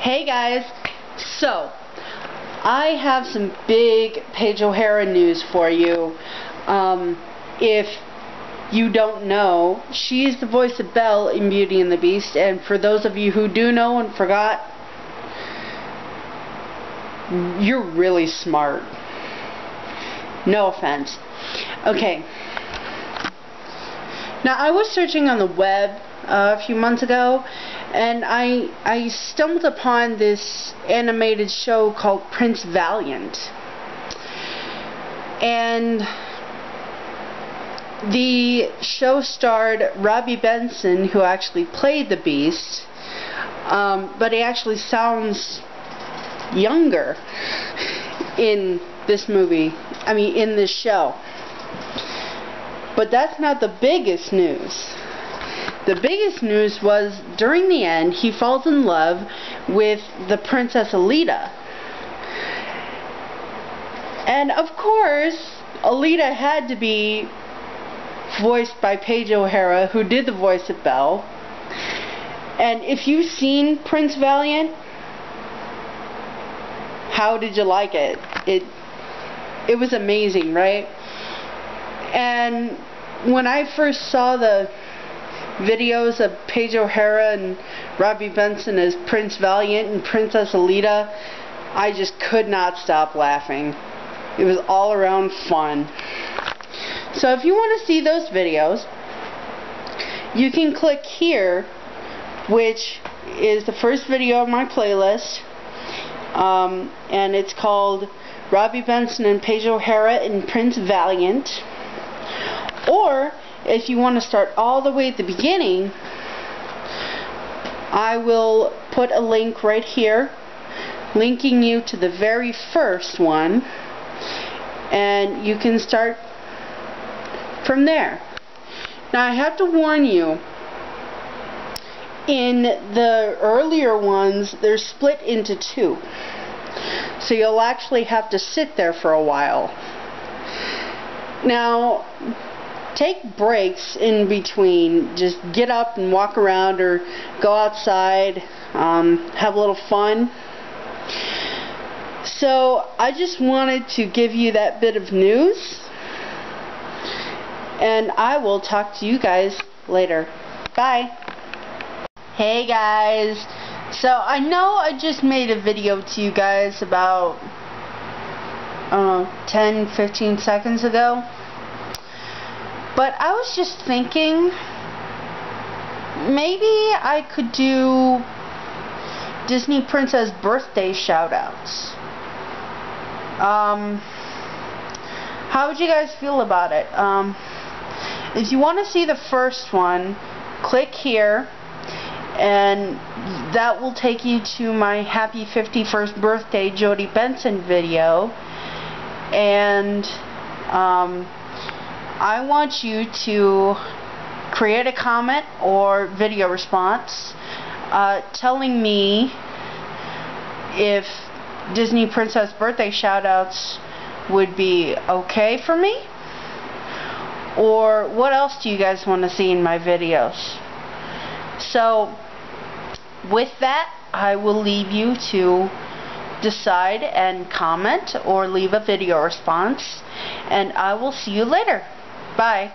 Hey guys, so I have some big Paige O'Hara news for you. Um, if you don't know, she's the voice of Belle in Beauty and the Beast, and for those of you who do know and forgot, you're really smart. No offense. Okay. Now, I was searching on the web uh, a few months ago, and I I stumbled upon this animated show called Prince Valiant, and the show starred Robby Benson, who actually played the Beast, um, but he actually sounds younger in this movie. I mean, in this show. But that's not the biggest news. The biggest news was during the end, he falls in love with the Princess Aleta. And of course, Aleta had to be voiced by Paige O'Hara, who did the voice of Belle. And if you've seen Prince Valiant, how did you like it? It it was amazing, right? And when I first saw the videos of Paige O'Hara and Robby Benson as Prince Valiant and Princess Aleta, I just could not stop laughing. It was all around fun. So if you want to see those videos, you can click here, which is the first video of my playlist, um, and it's called Robby Benson and Paige O'Hara in Prince Valiant. Or, if you want to start all the way at the beginning, I will put a link right here linking you to the very first one and you can start from there. Now I have to warn you in the earlier ones they're split into two so you'll actually have to sit there for a while. Now take breaks in between. Just get up and walk around or go outside, um, have a little fun. So I just wanted to give you that bit of news. And I will talk to you guys later. Bye. Hey guys. So I know I just made a video to you guys about uh, 10, 15 seconds ago. But I was just thinking, maybe I could do Disney Princess birthday shoutouts. Um, how would you guys feel about it? Um, if you want to see the first one, click here, and that will take you to my happy 51st birthday Jodi Benson video. And, um, I want you to create a comment or video response uh, telling me if Disney Princess birthday shoutouts would be okay for me or what else do you guys want to see in my videos. So with that I will leave you to decide and comment or leave a video response and I will see you later Bye.